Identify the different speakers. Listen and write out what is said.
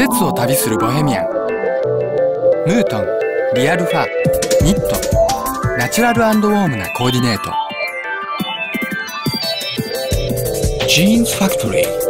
Speaker 1: 節を旅するボヘミアン。ムートンリアルファニット。ナチュラルウォームなコーディネート。ジーンズファクトリー。